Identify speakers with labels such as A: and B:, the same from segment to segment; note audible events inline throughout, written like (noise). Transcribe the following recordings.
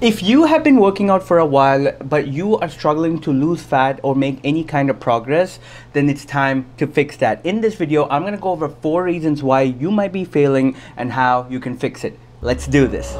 A: If you have been working out for a while, but you are struggling to lose fat or make any kind of progress, then it's time to fix that. In this video, I'm gonna go over four reasons why you might be failing and how you can fix it. Let's do this.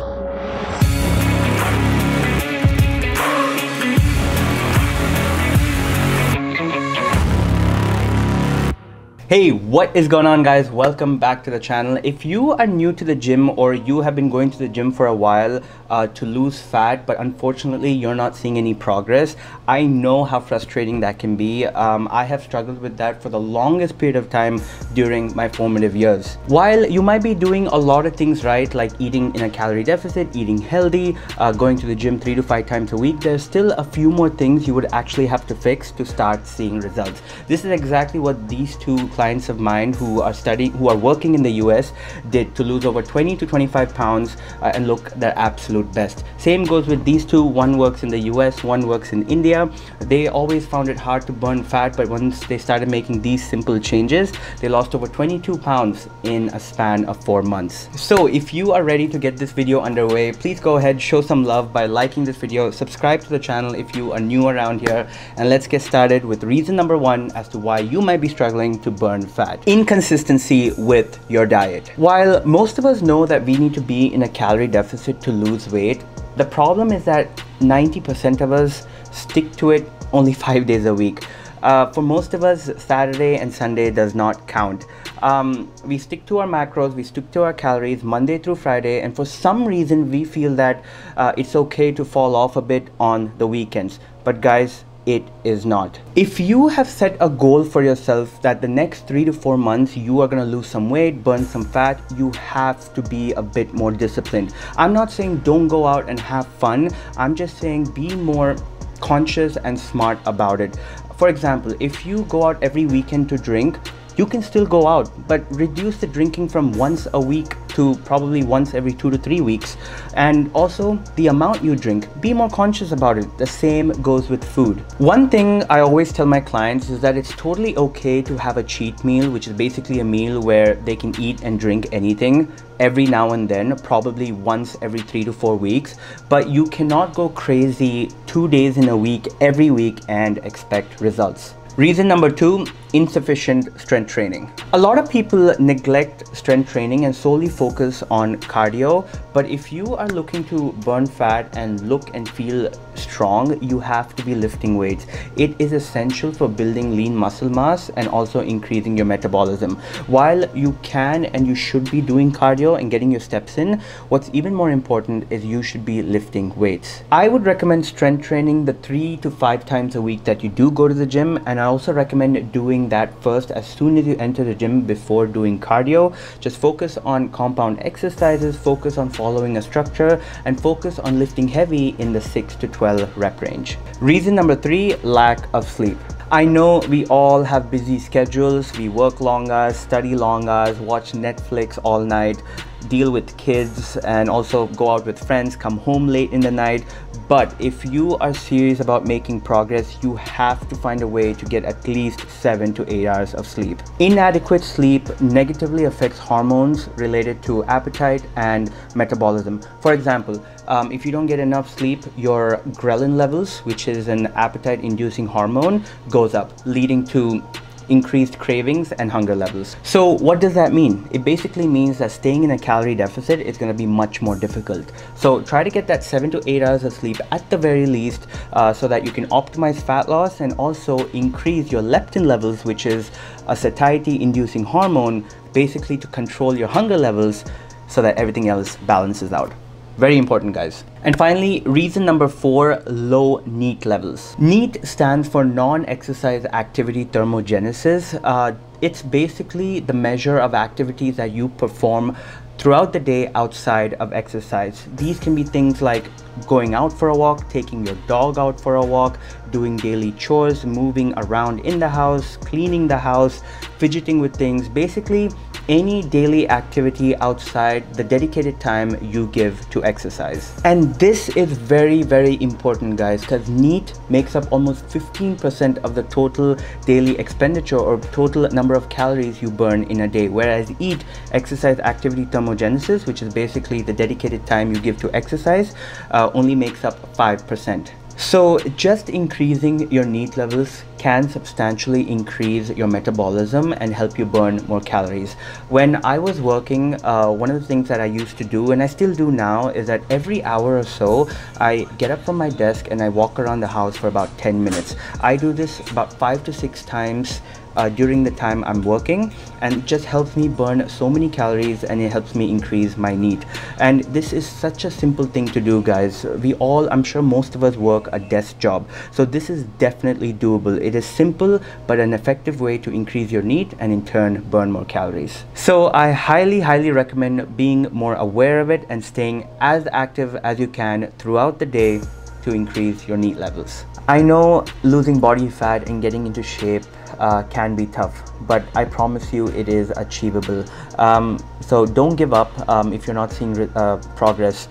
A: Hey, what is going on guys? Welcome back to the channel. If you are new to the gym or you have been going to the gym for a while uh, to lose fat, but unfortunately you're not seeing any progress, I know how frustrating that can be. Um, I have struggled with that for the longest period of time during my formative years. While you might be doing a lot of things right, like eating in a calorie deficit, eating healthy, uh, going to the gym three to five times a week, there's still a few more things you would actually have to fix to start seeing results. This is exactly what these two clients of mine who are studying, who are working in the US did to lose over 20 to 25 pounds uh, and look their absolute best. Same goes with these two. One works in the US, one works in India. They always found it hard to burn fat, but once they started making these simple changes, they lost over 22 pounds in a span of four months. So if you are ready to get this video underway, please go ahead, show some love by liking this video, subscribe to the channel if you are new around here, and let's get started with reason number one as to why you might be struggling to burn fat. Inconsistency with your diet. While most of us know that we need to be in a calorie deficit to lose weight, the problem is that 90% of us stick to it only (laughs) five days a week. Uh, for most of us, Saturday and Sunday does not count. Um, we stick to our macros, we stick to our calories Monday through Friday, and for some reason, we feel that uh, it's okay to fall off a bit on the weekends. But guys, it is not. If you have set a goal for yourself that the next three to four months you are gonna lose some weight, burn some fat, you have to be a bit more disciplined. I'm not saying don't go out and have fun, I'm just saying be more conscious and smart about it. For example, if you go out every weekend to drink, you can still go out, but reduce the drinking from once a week to probably once every two to three weeks. And also the amount you drink, be more conscious about it. The same goes with food. One thing I always tell my clients is that it's totally okay to have a cheat meal, which is basically a meal where they can eat and drink anything every now and then, probably once every three to four weeks. But you cannot go crazy two days in a week, every week, and expect results. Reason number two, insufficient strength training. A lot of people neglect strength training and solely focus on cardio, but if you are looking to burn fat and look and feel strong, you have to be lifting weights. It is essential for building lean muscle mass and also increasing your metabolism. While you can and you should be doing cardio and getting your steps in, what's even more important is you should be lifting weights. I would recommend strength training the three to five times a week that you do go to the gym, and I also recommend doing that first as soon as you enter the gym before doing cardio. Just focus on compound exercises, focus on following a structure, and focus on lifting heavy in the 6 to 12 rep range. Reason number three, lack of sleep. I know we all have busy schedules. We work long hours, study long hours, watch Netflix all night, deal with kids, and also go out with friends, come home late in the night. But if you are serious about making progress, you have to find a way to get at least 7 to 8 hours of sleep. Inadequate sleep negatively affects hormones related to appetite and metabolism. For example, um, if you don't get enough sleep, your ghrelin levels, which is an appetite inducing hormone, goes up, leading to increased cravings and hunger levels. So what does that mean? It basically means that staying in a calorie deficit is going to be much more difficult. So try to get that 7 to 8 hours of sleep at the very least uh, so that you can optimize fat loss and also increase your leptin levels which is a satiety inducing hormone basically to control your hunger levels so that everything else balances out. Very important, guys. And finally, reason number four, low NEAT levels. NEAT stands for non-exercise activity thermogenesis. Uh, it's basically the measure of activities that you perform throughout the day outside of exercise. These can be things like going out for a walk, taking your dog out for a walk, doing daily chores, moving around in the house, cleaning the house, fidgeting with things. Basically, any daily activity outside the dedicated time you give to exercise. And this is very, very important guys because NEAT makes up almost 15% of the total daily expenditure or total number of calories you burn in a day. Whereas EAT, exercise activity thermogenesis, which is basically the dedicated time you give to exercise, uh, only makes up 5%. So just increasing your NEAT levels can substantially increase your metabolism and help you burn more calories. When I was working, uh, one of the things that I used to do, and I still do now, is that every hour or so, I get up from my desk and I walk around the house for about 10 minutes. I do this about five to six times uh, during the time I'm working and it just helps me burn so many calories and it helps me increase my NEAT. And this is such a simple thing to do guys. We all, I'm sure most of us work a desk job. So this is definitely doable. It is simple but an effective way to increase your NEAT and in turn burn more calories. So I highly, highly recommend being more aware of it and staying as active as you can throughout the day to increase your NEAT levels. I know losing body fat and getting into shape uh, can be tough, but I promise you it is achievable. Um, so don't give up um, if you're not seeing uh, progress.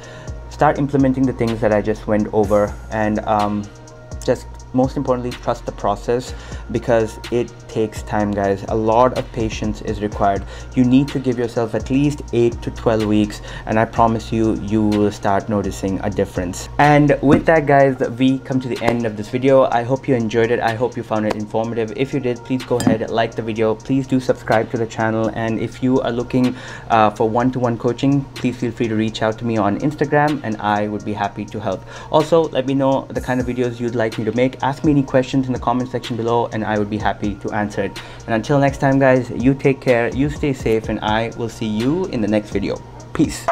A: Start implementing the things that I just went over and um, just most importantly trust the process because it takes time guys. A lot of patience is required. You need to give yourself at least 8 to 12 weeks and i promise you you will start noticing a difference. And with that guys we come to the end of this video. I hope you enjoyed it. I hope you found it informative. If you did please go ahead like the video. Please do subscribe to the channel. And if you are looking uh, for one-to-one -one coaching please feel free to reach out to me on instagram and i would be happy to help. Also let me know the kind of videos you'd like me to make ask me any questions in the comment section below and I would be happy to answer it. And until next time guys, you take care, you stay safe and I will see you in the next video. Peace.